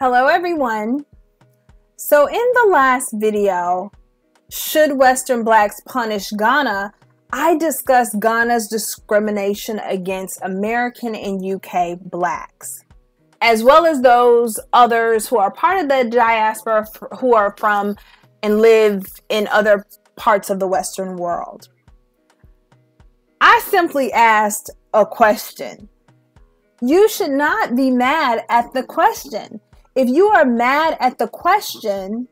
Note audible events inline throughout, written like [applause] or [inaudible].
Hello everyone. So in the last video, should Western blacks punish Ghana? I discussed Ghana's discrimination against American and UK blacks, as well as those others who are part of the diaspora who are from and live in other parts of the Western world. I simply asked a question. You should not be mad at the question. If you are mad at the question,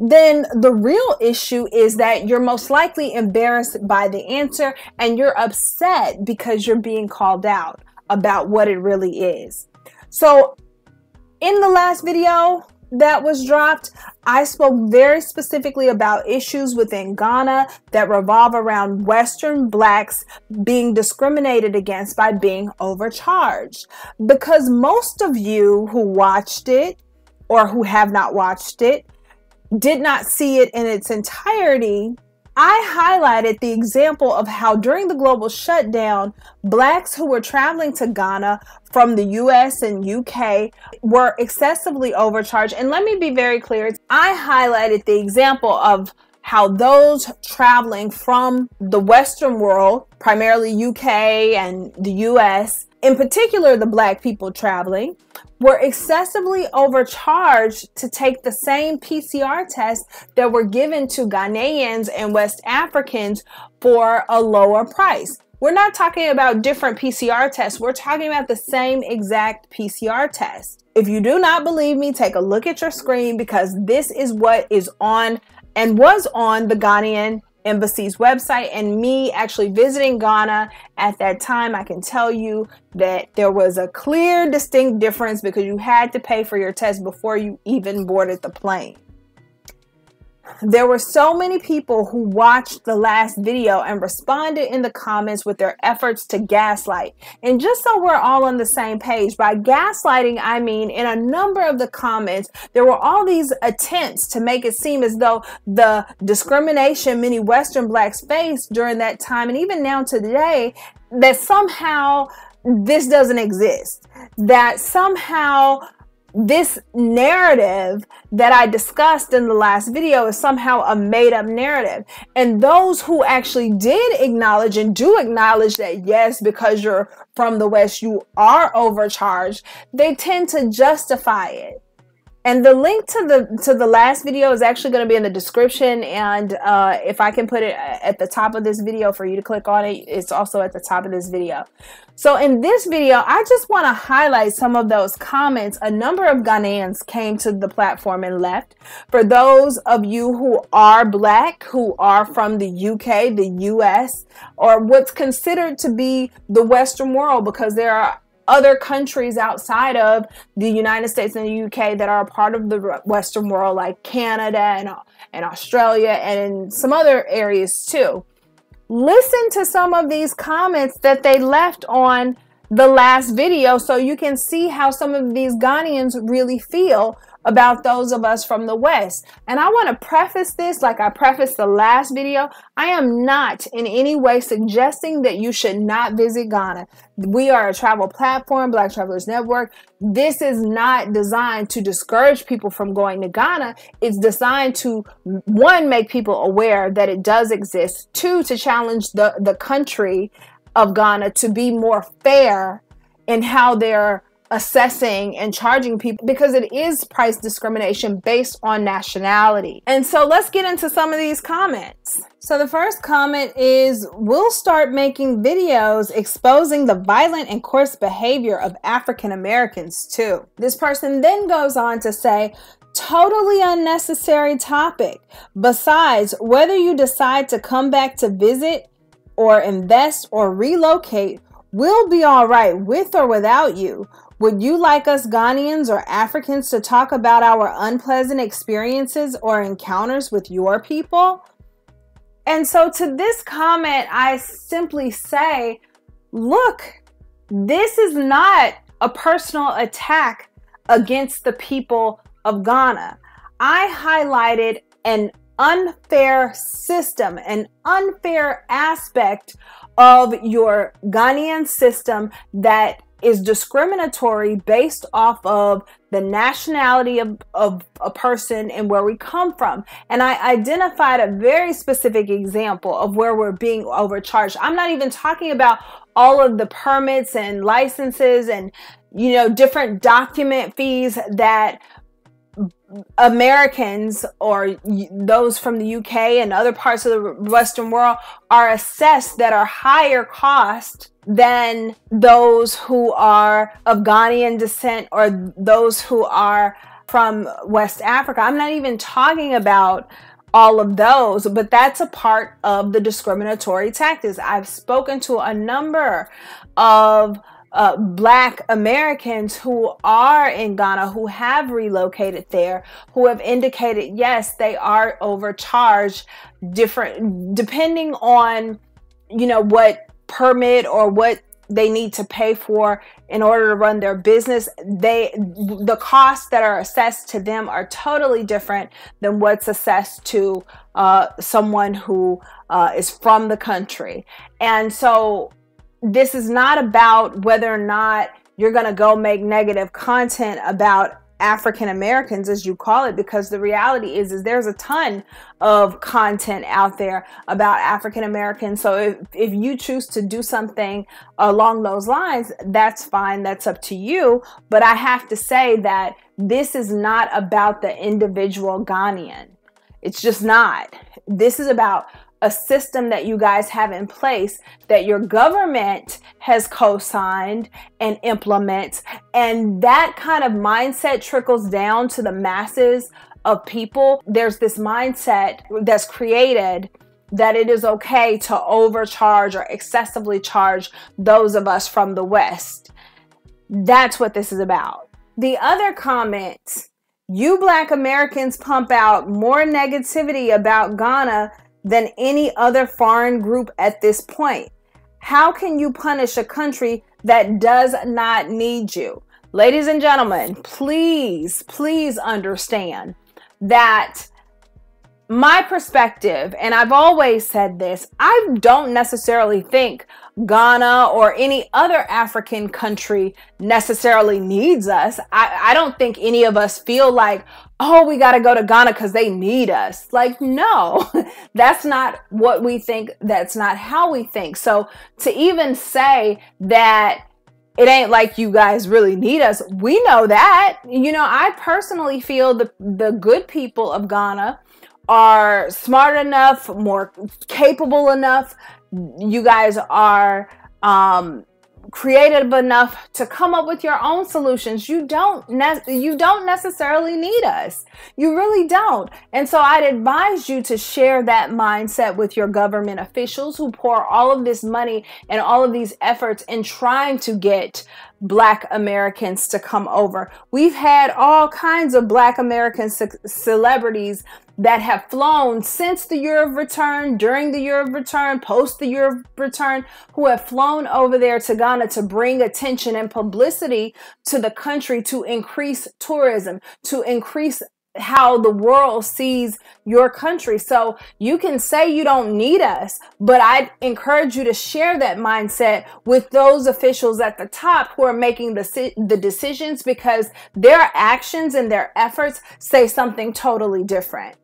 then the real issue is that you're most likely embarrassed by the answer and you're upset because you're being called out about what it really is. So, in the last video, that was dropped, I spoke very specifically about issues within Ghana that revolve around Western blacks being discriminated against by being overcharged. Because most of you who watched it or who have not watched it did not see it in its entirety I highlighted the example of how during the global shutdown, blacks who were traveling to Ghana from the US and UK were excessively overcharged. And let me be very clear I highlighted the example of how those traveling from the Western world, primarily UK and the US, in particular the black people traveling, were excessively overcharged to take the same PCR tests that were given to Ghanaians and West Africans for a lower price. We're not talking about different PCR tests. We're talking about the same exact PCR test. If you do not believe me, take a look at your screen because this is what is on and was on the Ghanaian embassy's website and me actually visiting Ghana at that time, I can tell you that there was a clear, distinct difference because you had to pay for your test before you even boarded the plane. There were so many people who watched the last video and responded in the comments with their efforts to gaslight. And just so we're all on the same page, by gaslighting, I mean in a number of the comments, there were all these attempts to make it seem as though the discrimination many Western blacks faced during that time and even now today, that somehow this doesn't exist. That somehow this narrative that I discussed in the last video is somehow a made up narrative. And those who actually did acknowledge and do acknowledge that, yes, because you're from the West, you are overcharged, they tend to justify it. And the link to the to the last video is actually going to be in the description. And uh, if I can put it at the top of this video for you to click on it, it's also at the top of this video. So in this video, I just want to highlight some of those comments. A number of Ghanaians came to the platform and left. For those of you who are black, who are from the UK, the US, or what's considered to be the Western world, because there are other countries outside of the United States and the UK that are a part of the Western world, like Canada and, and Australia and some other areas too. Listen to some of these comments that they left on the last video so you can see how some of these Ghanaians really feel about those of us from the West. And I want to preface this like I prefaced the last video. I am not in any way suggesting that you should not visit Ghana. We are a travel platform, Black Travelers Network. This is not designed to discourage people from going to Ghana. It's designed to, one, make people aware that it does exist, two, to challenge the, the country of Ghana to be more fair in how they're assessing and charging people because it is price discrimination based on nationality. And so let's get into some of these comments. So the first comment is we'll start making videos exposing the violent and coarse behavior of African Americans too. This person then goes on to say, totally unnecessary topic. Besides, whether you decide to come back to visit or invest or relocate, we'll be all right with or without you. Would you like us Ghanaians or Africans to talk about our unpleasant experiences or encounters with your people? And so, to this comment, I simply say, look, this is not a personal attack against the people of Ghana. I highlighted an unfair system, an unfair aspect of your Ghanaian system that is discriminatory based off of the nationality of, of a person and where we come from. And I identified a very specific example of where we're being overcharged. I'm not even talking about all of the permits and licenses and you know different document fees that Americans or those from the UK and other parts of the Western world are assessed that are higher cost than those who are of Ghanaian descent or those who are from West Africa. I'm not even talking about all of those, but that's a part of the discriminatory tactics. I've spoken to a number of uh, Black Americans who are in Ghana, who have relocated there, who have indicated yes, they are overcharged, different depending on you know what permit or what they need to pay for in order to run their business they the costs that are assessed to them are totally different than what's assessed to uh, someone who uh, is from the country. And so this is not about whether or not you're going to go make negative content about African Americans, as you call it, because the reality is, is there's a ton of content out there about African Americans. So if, if you choose to do something along those lines, that's fine. That's up to you. But I have to say that this is not about the individual Ghanaian. It's just not. This is about a system that you guys have in place that your government has co-signed and implements and that kind of mindset trickles down to the masses of people. There's this mindset that's created that it is okay to overcharge or excessively charge those of us from the west. That's what this is about. The other comment you black Americans pump out more negativity about Ghana than any other foreign group at this point. How can you punish a country that does not need you? Ladies and gentlemen, please, please understand that my perspective, and I've always said this, I don't necessarily think Ghana or any other African country necessarily needs us. I, I don't think any of us feel like, oh, we got to go to Ghana because they need us. Like, no, [laughs] that's not what we think. That's not how we think. So to even say that it ain't like you guys really need us, we know that. You know, I personally feel the, the good people of Ghana are smart enough, more capable enough you guys are um, creative enough to come up with your own solutions. You don't ne- you don't necessarily need us. You really don't. And so i'd advise you to share that mindset with your government officials who pour all of this money and all of these efforts in trying to get black Americans to come over. We've had all kinds of black American ce- celebrities that have flown since the year of return, during the year of return, post the year of return, who have flown over there to Ghana to bring attention and publicity to the country to increase tourism, to increase how the world sees your country. So you can say you don't need us, but I encourage you to share that mindset with those officials at the top who are making the, the decisions because their actions and their efforts say something totally different.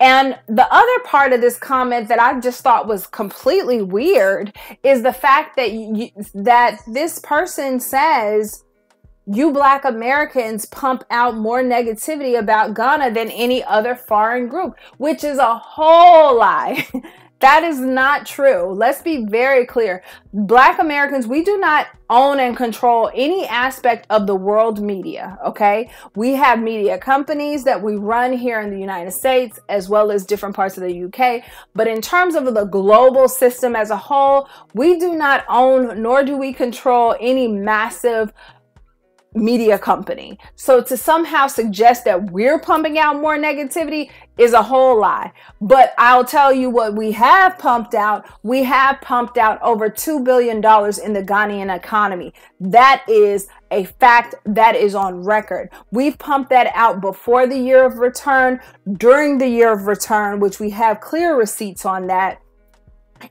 And the other part of this comment that I just thought was completely weird is the fact that you, that this person says you black Americans pump out more negativity about Ghana than any other foreign group, which is a whole lie. [laughs] that is not true. Let's be very clear. Black Americans, we do not own and control any aspect of the world media, okay? We have media companies that we run here in the United States as well as different parts of the UK. But in terms of the global system as a whole, we do not own nor do we control any massive media company. So to somehow suggest that we're pumping out more negativity is a whole lie. But I'll tell you what we have pumped out. We have pumped out over $2 billion in the Ghanaian economy. That is a fact that is on record. We've pumped that out before the year of return, during the year of return, which we have clear receipts on that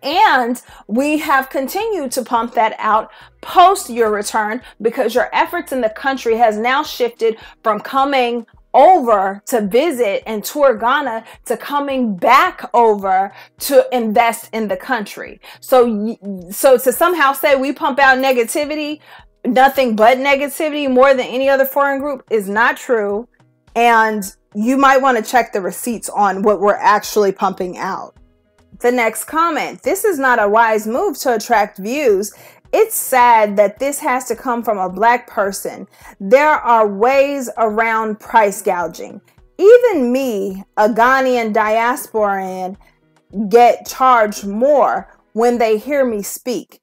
And we have continued to pump that out post your return because your efforts in the country has now shifted from coming over to visit and tour Ghana to coming back over to invest in the country. So, so to somehow say we pump out negativity, nothing but negativity more than any other foreign group is not true. And you might want to check the receipts on what we're actually pumping out. The next comment this is not a wise move to attract views. It's sad that this has to come from a black person. There are ways around price gouging. Even me, a Ghanaian diasporan, get charged more when they hear me speak.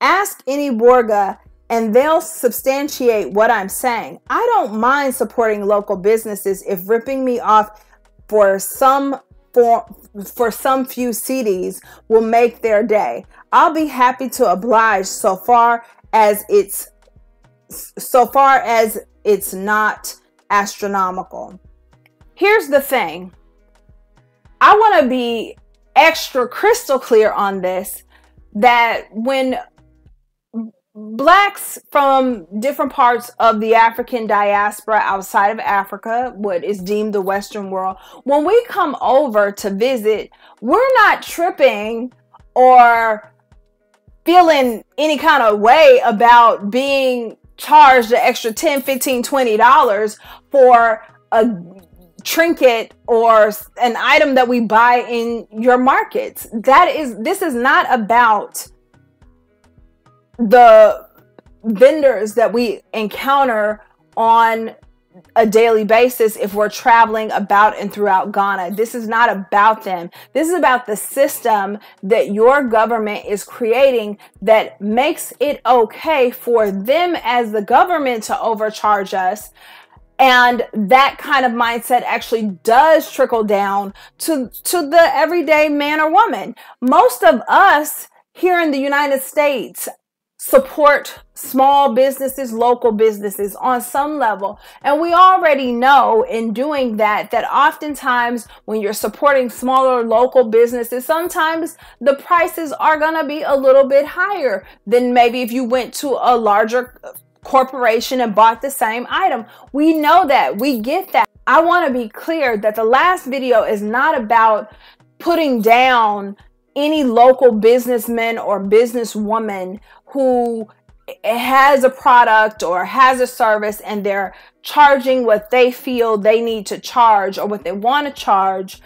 Ask any Borga and they'll substantiate what I'm saying. I don't mind supporting local businesses if ripping me off for some for for some few cedis will make their day. I'll be happy to oblige so far as it's so far as it's not astronomical. Here's the thing. I want to be extra crystal clear on this that when blacks from different parts of the African diaspora outside of Africa, what is deemed the Western world, when we come over to visit, we're not tripping or feeling any kind of way about being charged an extra 10 15 20 dollars for a trinket or an item that we buy in your markets. That is this is not about the vendors that we encounter on a daily basis if we're traveling about and throughout Ghana. This is not about them. This is about the system that your government is creating that makes it okay for them as the government to overcharge us. And that kind of mindset actually does trickle down to, to the everyday man or woman. Most of us here in the United States support small businesses, local businesses on some level. And we already know in doing that, that oftentimes when you're supporting smaller local businesses, sometimes the prices are going to be a little bit higher than maybe if you went to a larger corporation and bought the same item. We know that. We get that. I want to be clear that the last video is not about putting down any local businessman or businesswoman who has a product or has a service and they're charging what they feel they need to charge or what they want to charge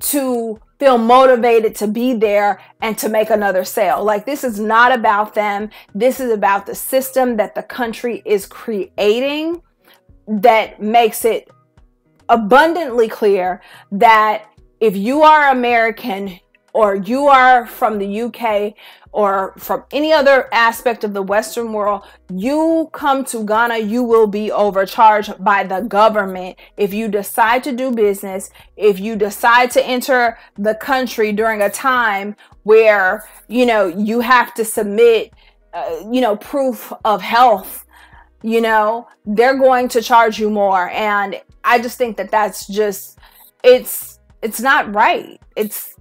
to feel motivated to be there and to make another sale. Like this is not about them. This is about the system that the country is creating that makes it abundantly clear that if you are American, or you are from the UK or from any other aspect of the Western world, you come to Ghana, you will be overcharged by the government. If you decide to do business, if you decide to enter the country during a time where, you know, you have to submit, uh, you know, proof of health, you know, they're going to charge you more. And I just think that that's just, it's, it's not right. It's,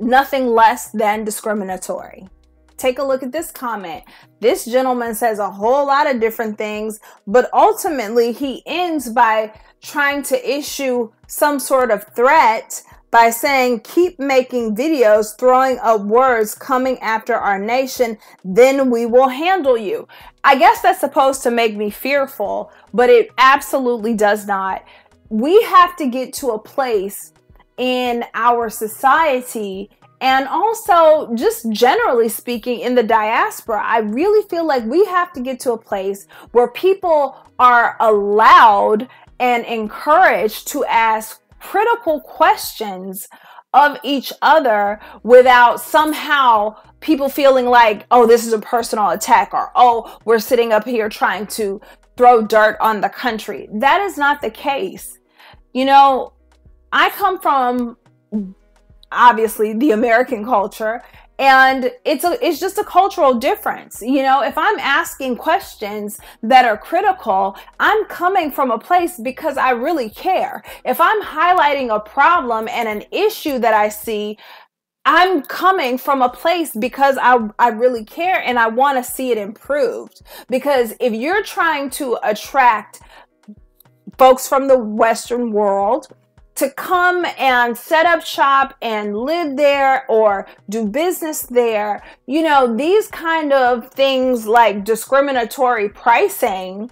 nothing less than discriminatory. Take a look at this comment. This gentleman says a whole lot of different things, but ultimately he ends by trying to issue some sort of threat by saying, keep making videos, throwing up words coming after our nation, then we will handle you. I guess that's supposed to make me fearful, but it absolutely does not. We have to get to a place in our society. And also just generally speaking in the diaspora i really feel like we have to get to a place where people are allowed and encouraged to ask critical questions of each other without somehow people feeling like oh this is a personal attack or oh we're sitting up here trying to throw dirt on the country. That is not the case. You know I come from obviously the American culture and it's a it's just a cultural difference you know if i'm asking questions that are critical i'm coming from a place because i really care if i'm highlighting a problem and an issue that i see I'm coming from a place because I, I really care and I want to see it improved. Because if you're trying to attract folks from the Western world to come and set up shop and live there or do business there, you know, these kind of things like discriminatory pricing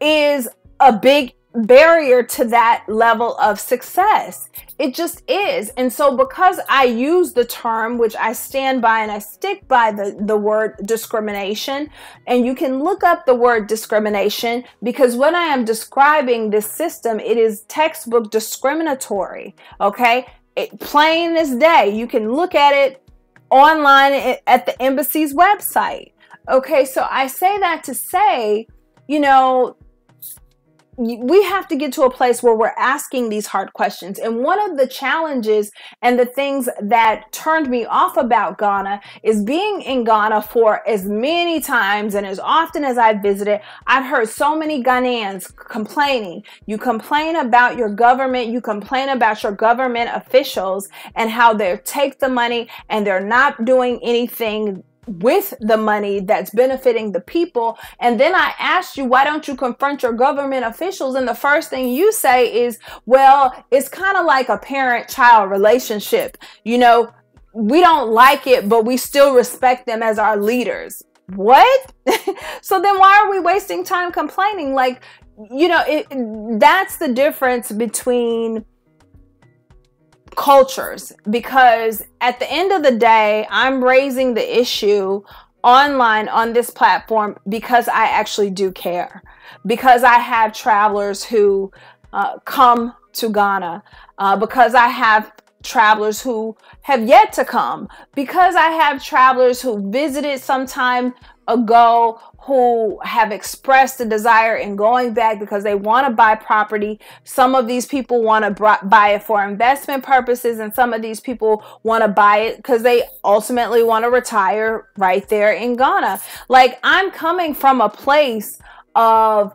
is a big barrier to that level of success. It just is. And so because I use the term, which I stand by and I stick by the, the word discrimination, and you can look up the word discrimination because when I am describing this system, it is textbook discriminatory. Okay. It, plain as day. You can look at it online eh, at the embassy's website. Okay. So I say that to say, you know, we have to get to a place where we're asking these hard questions. And one of the challenges and the things that turned me off about Ghana is being in Ghana for as many times and as often as I've visited, I've heard so many Ghanaians complaining. You complain about your government, you complain about your government officials and how they take the money and they're not doing anything with the money that's benefiting the people. And then I asked you, why don't you confront your government officials? And the first thing you say is, well, it's kind of like a parent child relationship. You know, we don't like it, but we still respect them as our leaders. What? [laughs] so then why are we wasting time complaining? Like, you know, it, that's the difference between cultures because at the end of the day, I'm raising the issue online on this platform because I actually do care. Because I have travelers who uh, come to Ghana, uh, because I have travelers who have yet to come, because I have travelers who visited sometime ago who have expressed a desire in going back because they want to buy property. Some of these people want to buy it for investment purposes, and some of these people want to buy it because they ultimately want to retire right there in Ghana. Like, I'm coming from a place of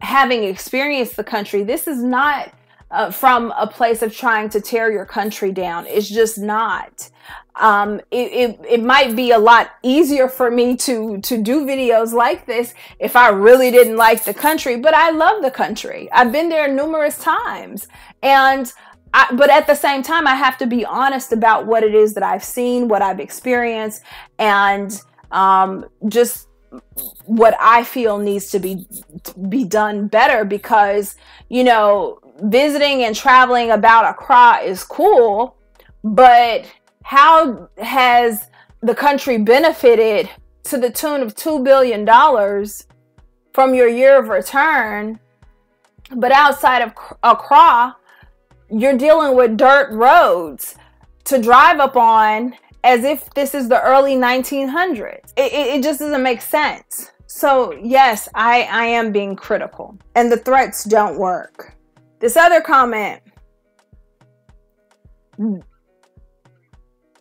having experienced the country. This is not uh, from a place of trying to tear your country down. It's just not. Um, it, it, it might be a lot easier for me to, to do videos like this if I really didn't like the country, but I love the country. I've been there numerous times. And I, but at the same time, I have to be honest about what it is that I've seen, what I've experienced, and um, just what I feel needs to be be done better because you know visiting and traveling about Accra is cool, but how has the country benefited to the tune of $2 billion from your year of return? But outside of Accra, you're dealing with dirt roads to drive up on as if this is the early 1900s. It, it, it just doesn't make sense. So, yes, I, I am being critical, and the threats don't work. This other comment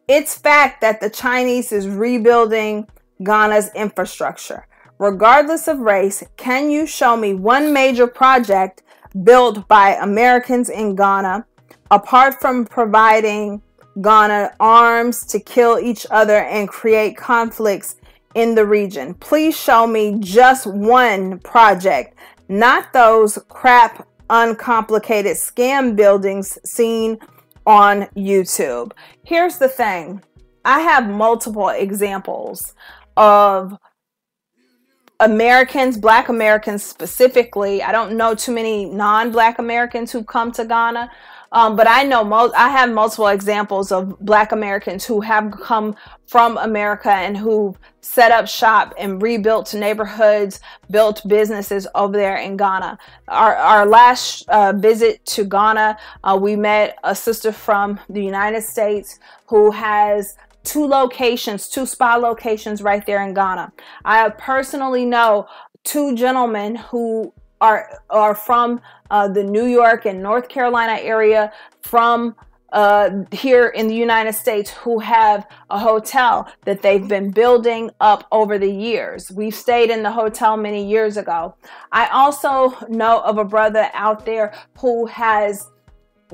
it's fact that the Chinese is rebuilding Ghana's infrastructure. Regardless of race, can you show me one major project built by Americans in Ghana apart from providing Ghana arms to kill each other and create conflicts in the region? Please show me just one project, not those crap uncomplicated scam buildings seen on YouTube. Here's the thing I have multiple examples of Americans, Black Americans specifically. I don't know too many non Black Americans who come to Ghana, um, but I know I have multiple examples of Black Americans who have come from America and who set up shop and rebuilt neighborhoods, built businesses over there in Ghana. Our, our last uh, visit to Ghana, uh, we met a sister from the United States who has two locations, two spa locations right there in Ghana. I personally know two gentlemen who are are from uh, the New York and North Carolina area, from uh, here in the United States who have a hotel that they've been building up over the years. We've stayed in the hotel many years ago. I also know of a brother out there who has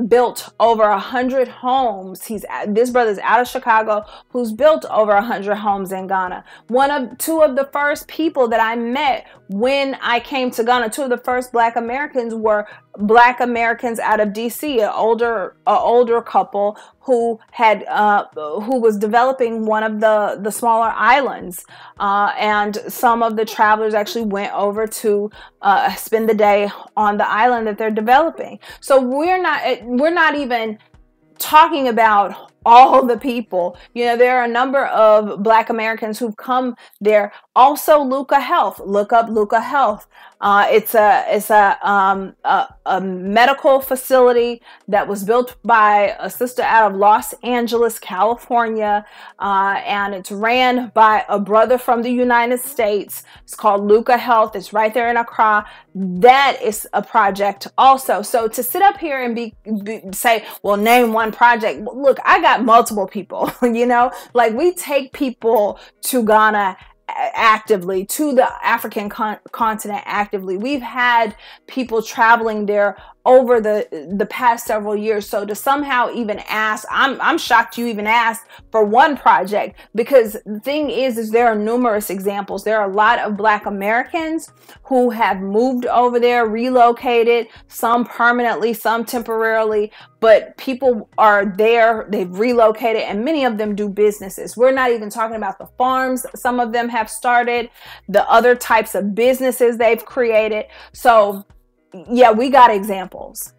built over a hundred homes. He's this brother's out of Chicago who's built over a hundred homes in Ghana. One of two of the first people that I met when I came to Ghana, two of the first Black Americans were Black Americans out of DC, an older, a older couple who had uh, who was developing one of the the smaller islands, uh, and some of the travelers actually went over to uh, spend the day on the island that they're developing. So we're not we're not even talking about all the people. You know, there are a number of Black Americans who've come there. Also, Luca Health. Look up Luca Health. Uh, it's a it's a, um, a, a medical facility that was built by a sister out of Los Angeles, California, uh, and it's ran by a brother from the United States. It's called Luca Health. It's right there in Accra. That is a project also. So to sit up here and be, be say, well, name one project. Look, I got multiple people. [laughs] you know, like we take people to Ghana actively to the African con- continent actively. We've had people traveling there over the the past several years. So to somehow even ask, I'm I'm shocked you even asked for one project because the thing is is there are numerous examples. There are a lot of black Americans who have moved over there, relocated, some permanently, some temporarily, but people are there, they've relocated and many of them do businesses. We're not even talking about the farms some of them have started, the other types of businesses they've created. So yeah, we got examples.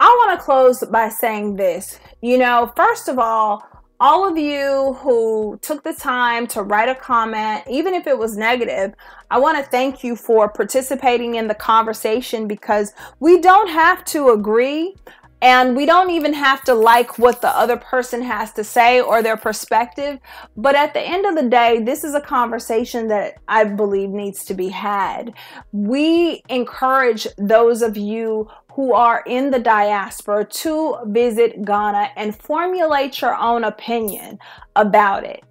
I want to close by saying this. You know, first of all, all of you who took the time to write a comment, even if it was negative, I want to thank you for participating in the conversation because we don't have to agree. And we don't even have to like what the other person has to say or their perspective. But at the end of the day, this is a conversation that I believe needs to be had. We encourage those of you who are in the diaspora to visit Ghana and formulate your own opinion about it.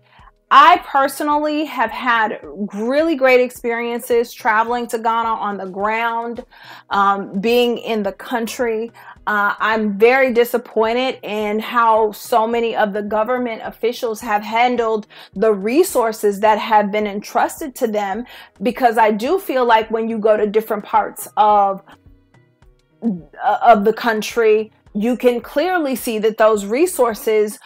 I personally have had really great experiences traveling to Ghana on the ground, um, being in the country. Uh, I'm very disappointed in how so many of the government officials have handled the resources that have been entrusted to them because I do feel like when you go to different parts of uh, of the country, you can clearly see that those resources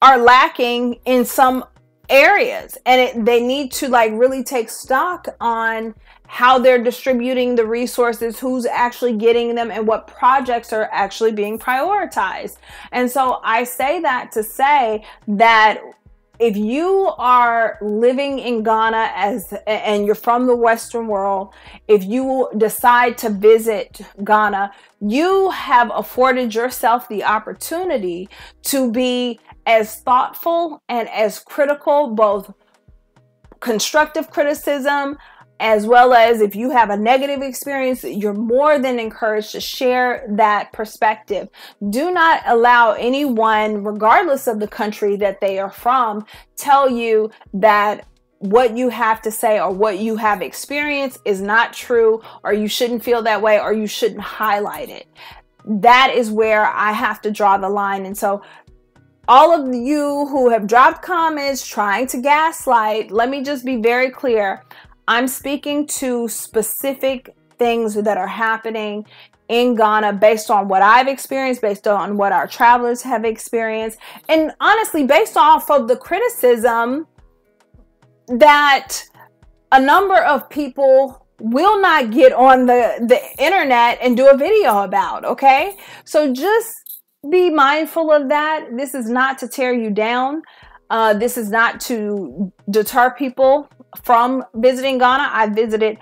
are lacking in some areas and it, they need to like really take stock on how they're distributing the resources, who's actually getting them, and what projects are actually being prioritized. And so I say that to say that if you are living in Ghana as and you're from the western world if you decide to visit Ghana you have afforded yourself the opportunity to be as thoughtful and as critical both constructive criticism as well as if you have a negative experience, you're more than encouraged to share that perspective. Do not allow anyone, regardless of the country that they are from, tell you that what you have to say or what you have experienced is not true, or you shouldn't feel that way, or you shouldn't highlight it. That is where I have to draw the line. And so, all of you who have dropped comments trying to gaslight, let me just be very clear. I'm speaking to specific things that are happening in Ghana based on what I've experienced, based on what our travelers have experienced, and honestly, based off of the criticism that a number of people will not get on the, the internet and do a video about, okay? So just be mindful of that. This is not to tear you down. Uh, this is not to deter people from visiting Ghana. I visited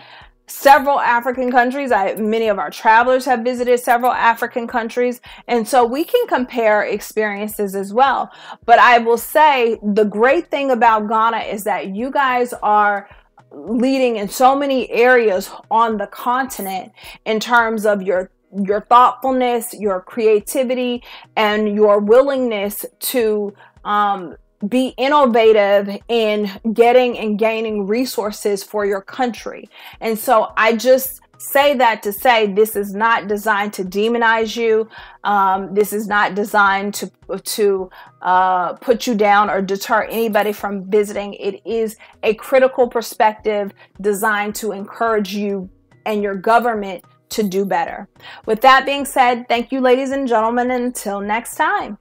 several African countries. I many of our travelers have visited several African countries, and so we can compare experiences as well. But I will say the great thing about Ghana is that you guys are leading in so many areas on the continent in terms of your your thoughtfulness, your creativity, and your willingness to um, be innovative in getting and gaining resources for your country. And so I just say that to say this is not designed to demonize you. Um, this is not designed to to uh, put you down or deter anybody from visiting. It is a critical perspective designed to encourage you and your government to do better. With that being said, thank you, ladies and gentlemen. Until next time.